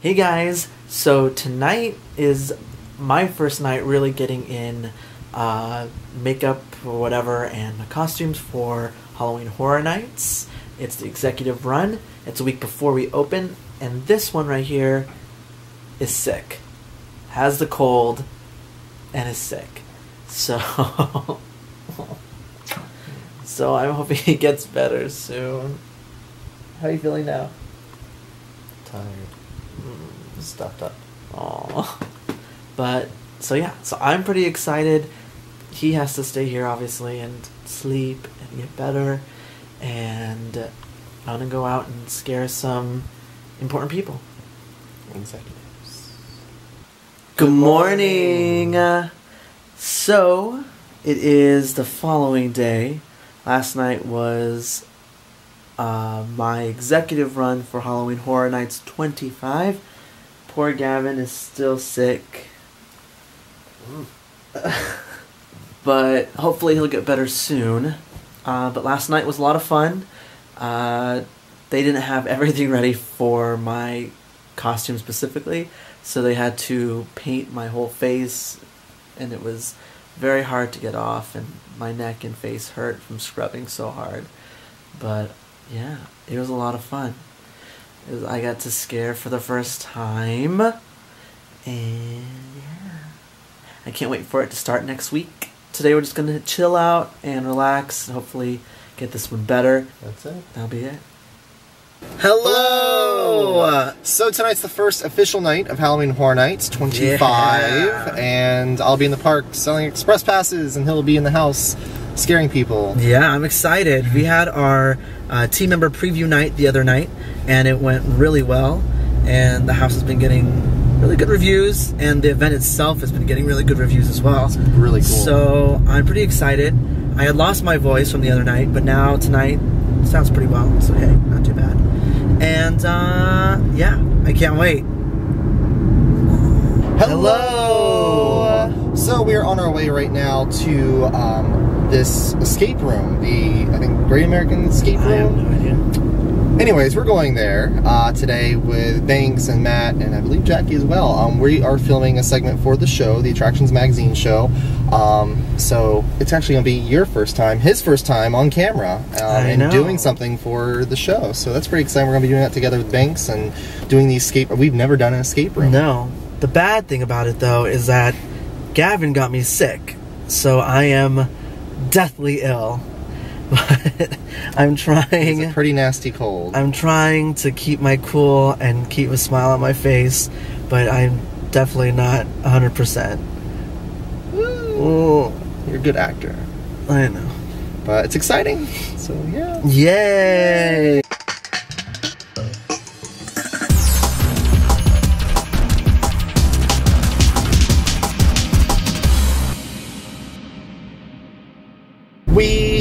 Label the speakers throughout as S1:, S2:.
S1: Hey guys, so tonight is my first night really getting in uh, makeup or whatever and the costumes for Halloween Horror Nights. It's the executive run, it's a week before we open, and this one right here is sick. Has the cold and is sick. So. so I'm hoping he gets better soon. How are you feeling now?
S2: Tired.
S1: Stuffed up. Aww. But so yeah, so I'm pretty excited. He has to stay here obviously and sleep and get better, and I'm gonna go out and scare some important people.
S2: Executives.
S1: Good morning. Uh, so it is the following day. Last night was uh, my executive run for Halloween Horror Nights 25. Poor Gavin is still sick. but hopefully he'll get better soon. Uh, but last night was a lot of fun. Uh, they didn't have everything ready for my costume specifically, so they had to paint my whole face, and it was very hard to get off, and my neck and face hurt from scrubbing so hard. But yeah, it was a lot of fun. Was, I got to scare for the first time, and yeah, I can't wait for it to start next week. Today we're just gonna chill out and relax, and hopefully get this one better.
S2: That's it.
S1: That'll be it.
S2: Hello! So tonight's the first official night of Halloween Horror Nights 25,
S1: Yeah.
S2: and I'll be in the park selling express passes, and he'll be in the house scaring people.
S1: Yeah, I'm excited. We had our uh, team member preview night the other night, and it went really well. And the house has been getting really good reviews, and the event itself has been getting really good reviews as well.
S2: Really cool.
S1: So I'm pretty excited. I had lost my voice from the other night, but now tonight sounds pretty well. So hey, not too bad. And uh, yeah, I can't wait.
S2: Hello! So we are on our way right now to um, this escape room, the I think Great American Escape
S1: I have
S2: Room.
S1: no idea.
S2: Anyways, we're going there uh, today with Banks and Matt, and I believe Jackie as well. Um, we are filming a segment for the show, the Attractions Magazine show. Um, so it's actually going to be your first time, his first time on camera, um, and doing something for the show. So that's pretty exciting. We're going to be doing that together with Banks and doing the escape. We've never done an escape room.
S1: No. The bad thing about it though is that Gavin got me sick, so I am deathly ill. But I'm trying.
S2: It's a pretty nasty cold.
S1: I'm trying to keep my cool and keep a smile on my face, but I'm definitely not 100%. Ooh,
S2: You're a good actor,
S1: I know.
S2: but it's exciting. So yeah.
S1: Yay!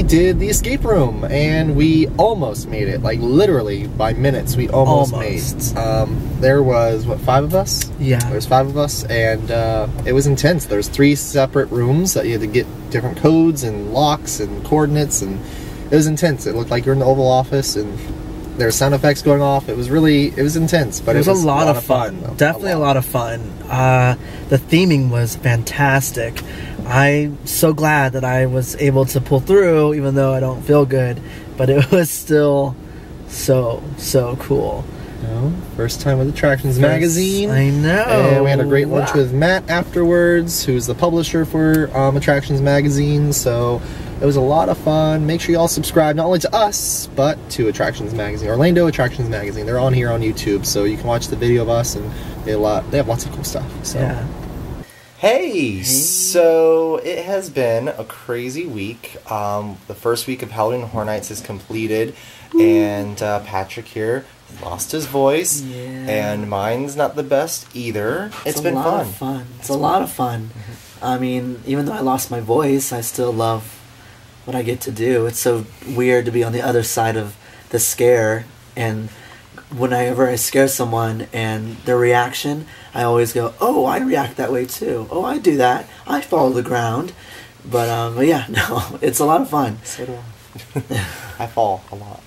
S2: Did the escape room and we almost made it. Like literally by minutes, we almost,
S1: Almost.
S2: made. Um, there was what five of us?
S1: Yeah.
S2: There was five of us, and uh, it was intense. There was three separate rooms that you had to get different codes and locks and coordinates, and it was intense. It looked like you're in the Oval Office, and there were sound effects going off. It was really, it was intense, but
S1: it was, a, lot of fun.
S2: though.
S1: Definitely a lot. of fun. Uh, the theming was fantastic. I'm so glad that I was able to pull through, even though I don't feel good. But it was still so so cool.
S2: No, first time with Attractions Magazine.
S1: I know.
S2: And we had a great lunch with Matt afterwards, who's the publisher for um, Attractions Magazine. So it was a lot of fun. Make sure you all subscribe not only to us, but to Attractions Magazine, Orlando Attractions Magazine. They're on here on YouTube, so you can watch the video of us, and they a lot. They have lots of cool stuff. So.
S1: Yeah.
S2: Hey, so it has been a crazy week. Um, the first week of Halloween Horror Nights is completed, and uh, Patrick here lost his voice,
S1: Yeah.
S2: and mine's not the best either.
S1: It's,
S2: it's been fun.
S1: fun. It's a lot of fun. I mean, even though I lost my voice, I still love what I get to do. It's so weird to be on the other side of the scare and whenever I scare someone and their reaction, I always go, "Oh, I react that way too. Oh, I do that. I follow the ground." But um, but yeah, no, it's a lot of fun.
S2: So do I. I fall a lot.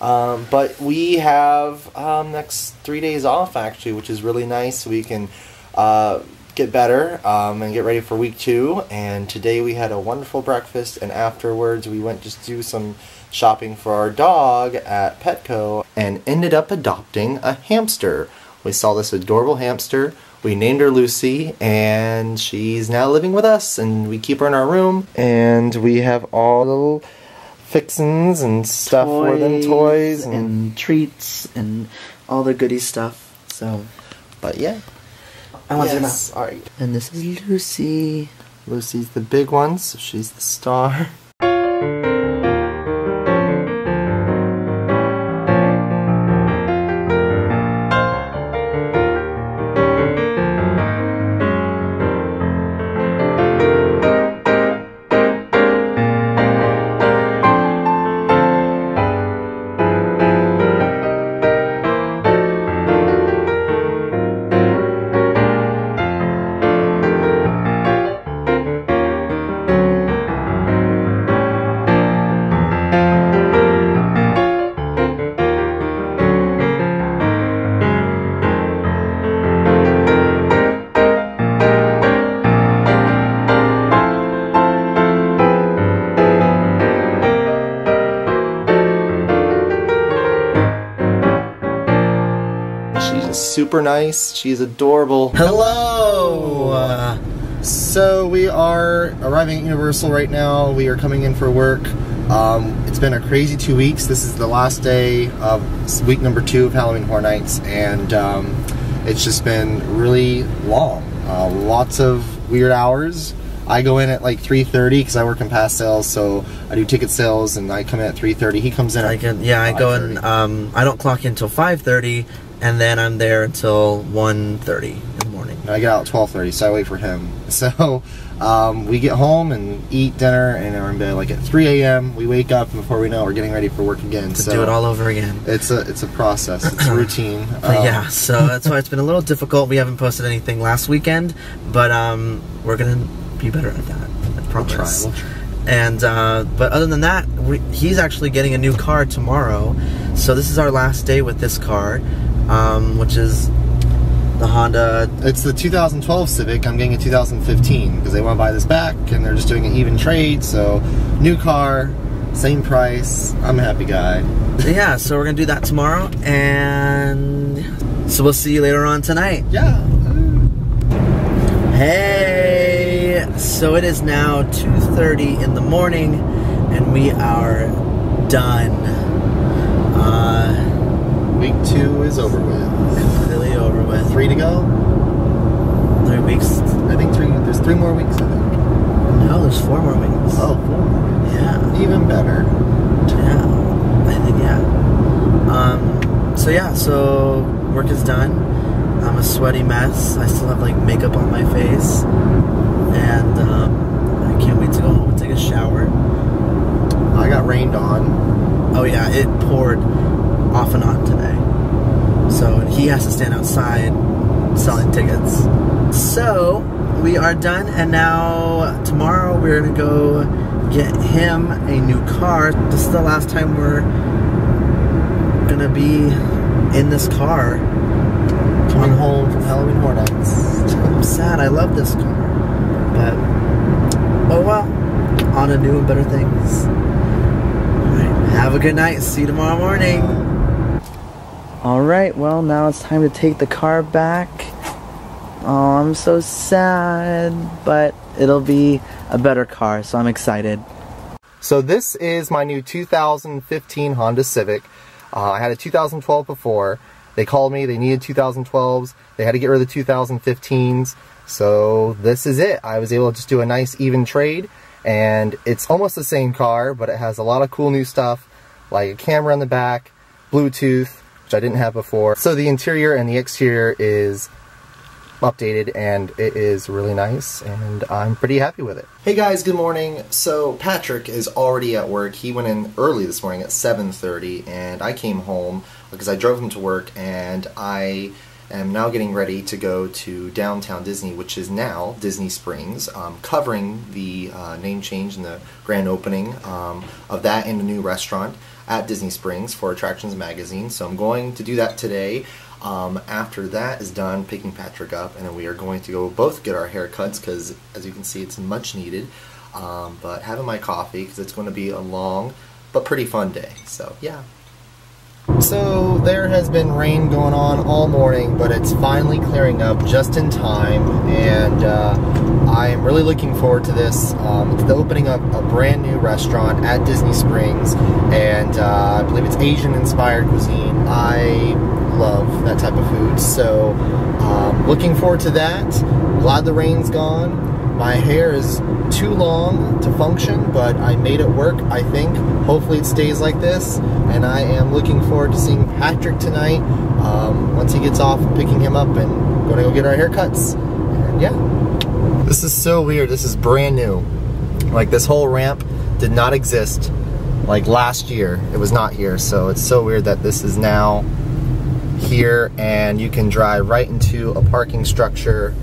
S2: Um, but we have um, next three days off actually, which is really nice. We can uh, get better um, and get ready for week two. And today we had a wonderful breakfast, and afterwards we went just to do some shopping for our dog at Petco and ended up adopting a hamster. We saw this adorable hamster. We named her Lucy, and she's now living with us, and we keep her in our room. And we have all the fixins and stuff for them, toys and,
S1: and treats and all the goody stuff. So,
S2: but yeah.
S1: I want
S2: Yes,
S1: to
S2: all right.
S1: And this is Lucy.
S2: Lucy's the big one, so she's the star. super nice. She's adorable.
S1: Hello. Uh,
S2: So we are arriving at Universal right now. We are coming in for work. Um, it's been a crazy two weeks. This is the last day of week number two of Halloween Horror Nights, and um, it's just been really long. Uh, lots of weird hours. I go in at like 3:30 because I work in past sales, so I do ticket sales, and I come in at 3:30. He comes in.
S1: I
S2: at
S1: can. Yeah, I go in. Um, I don't clock in until five thirty, and then I'm there until 1.30 in the morning.
S2: I get out at twelve thirty, so I wait for him. So um, we get home and eat dinner, and we're in bed like at three a.m. We wake up, and before we know, it, we're getting ready for work again.
S1: To
S2: so
S1: do it all over again.
S2: It's a it's a process. It's a routine. Um,
S1: yeah, so that's why it's been a little difficult. We haven't posted anything last weekend, but um, we're gonna be better at that. I
S2: We'll
S1: promise.
S2: try. We'll try.
S1: And uh, but other than that, we, he's actually getting a new car tomorrow. So this is our last day with this car, um, which is the Honda.
S2: It's the 2012 Civic. I'm getting a 2015 because they want to buy this back, and they're just doing an even trade. So new car, same price. I'm a happy guy.
S1: Yeah, so we're gonna do that tomorrow, and so we'll see you later on tonight.
S2: Yeah.
S1: Hey, so it is now 2:30 in the morning, and we are done. Uh,
S2: Week two is over with.
S1: completely over with.
S2: Three to go.
S1: Three weeks.
S2: I think three. There's three more weeks. I think.
S1: No, there's four more weeks.
S2: Oh, four more.
S1: yeah.
S2: Even better.
S1: Yeah, I think yeah. Um, so yeah, so work is done. I'm a sweaty mess. I still have like makeup on my face, and um, I can't wait to go home and take a shower.
S2: I got rained on.
S1: Oh yeah, it poured off and on today, so he has to stand outside selling tickets. So we are done, and now tomorrow we're gonna go get him a new car. This is the last time we're gonna be in this car.
S2: Home from Halloween Horror Nights.
S1: I'm sad. I love this car, but oh well. On to new and better things. Right. Have a good night. See you tomorrow morning. All right. Well, now it's time to take the car back. Oh, I'm so sad, but it'll be a better car, so I'm excited.
S2: So this is my new 2015 Honda Civic. Uh, I had a 2012 before. They called me. They needed 2012s. They had to get rid of the 2015s. So this is it. I was able to just do a nice even trade. And it's almost the same car, but it has a lot of cool new stuff, like a camera in the back, Bluetooth, I didn't have before. So the interior and the exterior is updated and it is really nice and I'm pretty happy with it. Hey guys, good morning. So Patrick is already at work. He went in early this morning at 7:30 and I came home because I drove him to work and I am now getting ready to go to downtown Disney, which is now Disney Springs, um, covering the uh, name change and the grand opening um, of that and a new restaurant at Disney Springs for Attractions Magazine. So I'm going to do that today. Um, after that is done, picking Patrick up, and then we are going to go both get our haircuts because, as you can see, it's much needed. Um, but having my coffee because it's going to be a long but pretty fun day. So, yeah. So there has been rain going on all morning, but it's finally clearing up just in time, and uh, I am really looking forward to this. Um, it's the opening of a brand new restaurant at Disney Springs, and uh, I believe it's Asian-inspired cuisine. I love that type of food, so um, looking forward to that. Glad the rain's gone. My hair is too long to function, but I made it work, I think. Hopefully it stays like this, and I am looking forward to seeing Patrick tonight. Um, once he gets off, picking him up and going to go get our haircuts. And yeah. This is so weird. This is brand new. Like this whole ramp did not exist like last year. It was not here, so it's so weird that this is now here and you can drive right into a parking structure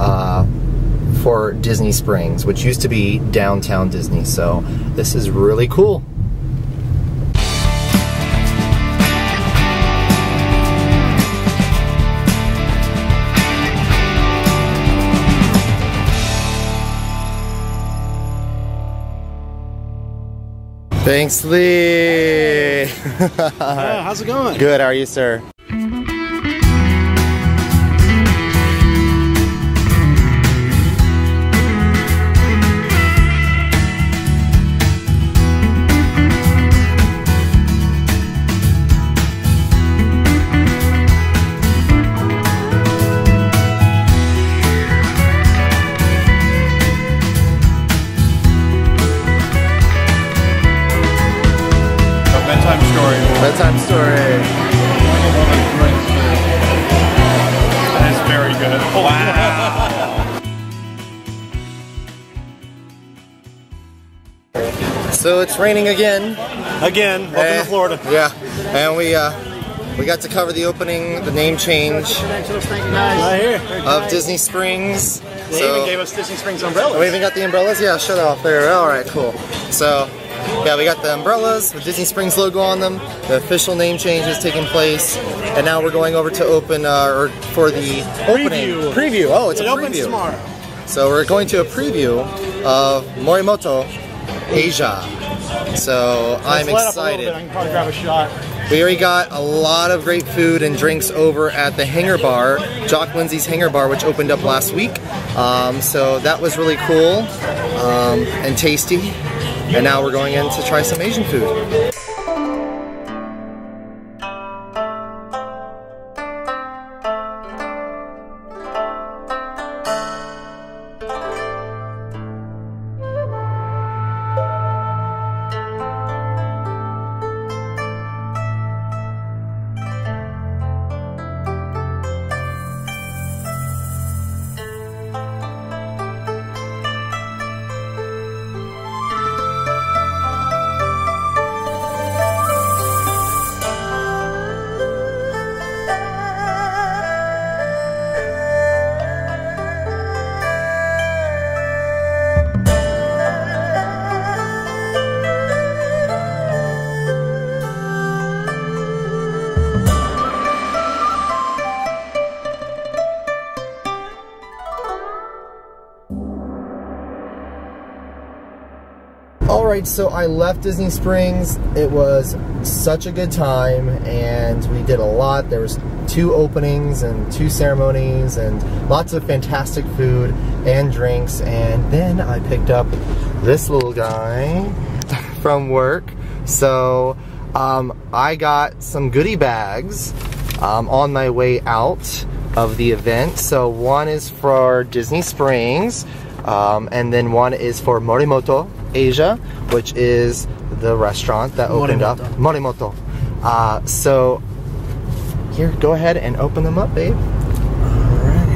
S2: uh, for Disney Springs, which used to be downtown Disney. So this is really cool. Thanks, Lee.
S3: Yeah, how's it going?
S2: Good, how are you, sir?
S3: Wow.
S2: So it's raining again.
S3: Again, welcome
S2: Eh,
S3: to Florida.
S2: Yeah, and we uh, we got to cover the opening, the name change
S3: Right here.
S2: of Disney Springs.
S3: They
S2: So-
S3: even gave us Disney Springs umbrellas.
S2: We even got the umbrellas? Yeah, shut off there. All right, cool. So, yeah, we got the umbrellas with Disney Springs logo on them. The official name change is taking place, and now we're going over to open uh, or for the opening
S3: Preview.
S2: preview. Oh, it's
S3: it
S2: a preview.
S3: tomorrow.
S2: So we're going to a preview of Morimoto Asia. So I'm
S3: Let's let up a little
S2: excited.
S3: bit. I can probably grab a shot.
S2: We already got a lot of great food and drinks over at the Hangar Bar, Jock Lindsey's Hangar Bar, which opened up last week. Um, so that was really cool um, and tasty. And now we're going in to try some Asian food. Alright, so I left Disney Springs. It was such a good time and we did a lot. There was two openings and two ceremonies and lots of fantastic food and drinks. And then I picked up this little guy from work. So um, I got some goodie bags um, on my way out of the event. So one is for Disney Springs, um, and then one is for Morimoto Asia, which is the restaurant that opened up. Morimoto. Uh, so here, go ahead and open them up, babe.
S1: Alright.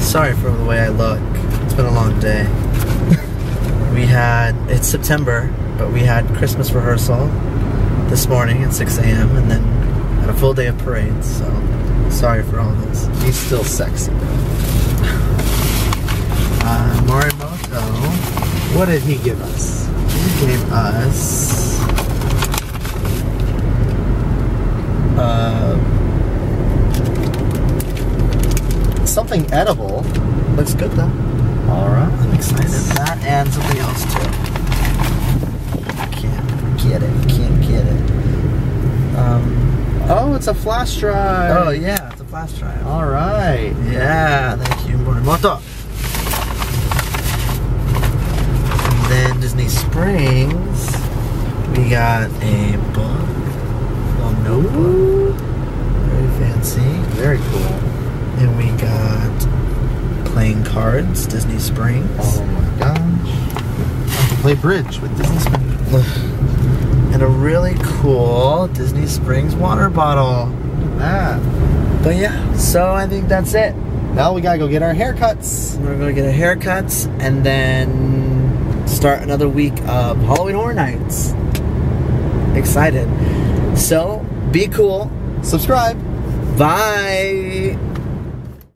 S1: Sorry for the way I look. It's been a long day. we had, it's September, but we had Christmas rehearsal this morning at 6 a.m. and then had a full day of parades, so Sorry for all this.
S2: He's still sexy.
S1: Uh, Morimoto,
S2: What did he give us?
S1: he gave us.
S2: Uh, something edible.
S1: Looks good though.
S2: All right.
S1: I'm excited. That and something else too. Can't get it. Can't get it. Um,
S2: Oh, it's a flash drive.
S1: oh yeah, it's a flash drive.
S2: All right.
S1: Yeah, thank you, Morimoto. And then Disney Springs, we got a book, a notebook, very fancy.
S2: Very cool.
S1: And we got playing cards, Disney Springs.
S2: Oh my gosh. I have to play bridge with Disney Springs.
S1: And a really cool Disney Springs water bottle.
S2: Ah.
S1: But yeah, so I think that's it.
S2: Now we gotta go get our haircuts.
S1: We're gonna get our haircuts and then start another week of Halloween Horror Nights. Excited. So be cool.
S2: Subscribe.
S1: Bye.